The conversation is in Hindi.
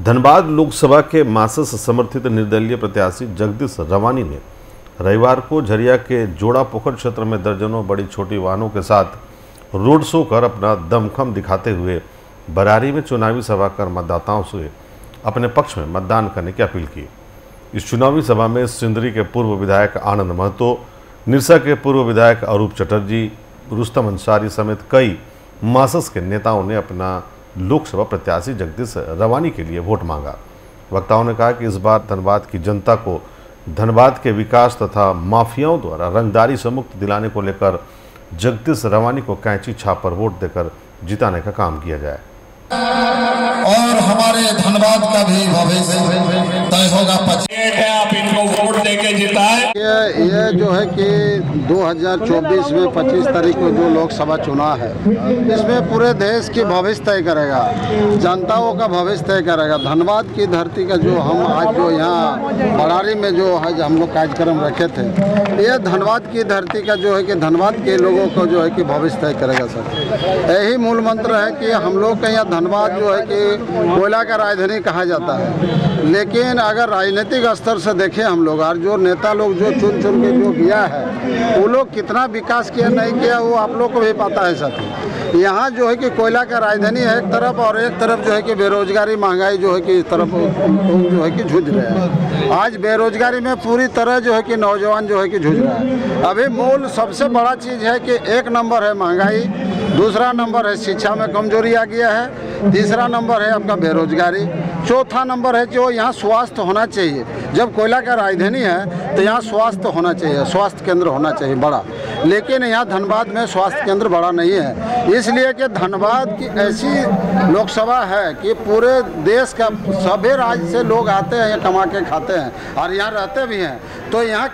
धनबाद लोकसभा के मासस समर्थित निर्दलीय प्रत्याशी जगदीश रवानी ने रविवार को झरिया के जोड़ा पोखर क्षेत्र में दर्जनों बड़ी छोटी वाहनों के साथ रोड शो कर अपना दमखम दिखाते हुए बरारी में चुनावी सभा कर मतदाताओं से अपने पक्ष में मतदान करने की अपील की। इस चुनावी सभा में सिंदरी के पूर्व विधायक आनंद महतो, निरसा के पूर्व विधायक अरूप चटर्जी, रुस्तम अंसारी समेत कई मासस के नेताओं ने अपना लोकसभा प्रत्याशी जगदीश रवानी के लिए वोट मांगा। वक्ताओं ने कहा कि इस बार धनबाद की जनता को धनबाद के विकास तथा माफियाओं द्वारा रंगदारी से मुक्त दिलाने को लेकर जगदीश रवानी को कैंची छाप पर वोट देकर जिताने का काम किया जाए। और हमारे धनबाद का भी भविष्य तय होगा पच्चीस है आप इनको वोट देके जिताएँ जो है कि 2024 में 25 तारीख को जो लोकसभा चुनाव है, इसमें पूरे देश की भविष्य तय करेगा, जनताओं का भविष्य तय करेगा। धनबाद की धरती का जो हम आज जो यहाँ बरारी में जो है हम लोग कार्यक्रम रखे थे ये धनबाद की धरती का जो है कि धनबाद के लोगों को जो है कि भविष्य तय करेगा सर। यही मूल मंत्र है कि हम लोग का यहाँ धनबाद जो है कि कोयला का राजधानी कहा जाता है। लेकिन अगर राजनीतिक स्तर से देखें हम लोग, और जो नेता लोग जो चुन चुन के जो किया है, वो लोग कितना विकास किया, नहीं किया, वो आप लोग को भी पता है साथी यहाँ जो है कि कोयला का राजधानी है एक तरफ़, और एक तरफ़ जो है कि बेरोजगारी, महँगाई जो है कि इस तरफ़ जो है कि जूझ रहे हैं। आज बेरोजगारी में पूरी तरह जो है कि नौजवान जो है कि जूझ रहा है। अभी मूल सबसे बड़ा चीज़ है कि एक नंबर है महँगाई दूसरा नंबर है, शिक्षा में कमज़ोरी आ गया है। तीसरा नंबर है आपका बेरोजगारी। चौथा नंबर है जो यहाँ स्वास्थ्य होना चाहिए। जब कोयला का राजधानी है तो यहाँ स्वास्थ्य होना चाहिए, स्वास्थ्य केंद्र होना चाहिए बड़ा। लेकिन यहाँ धनबाद में स्वास्थ्य केंद्र बड़ा नहीं है। इसलिए कि धनबाद की ऐसी लोकसभा है कि पूरे देश का, सभी राज्य से लोग आते हैं कमा के खाते हैं, और यहाँ रहते भी हैं। तो यहाँ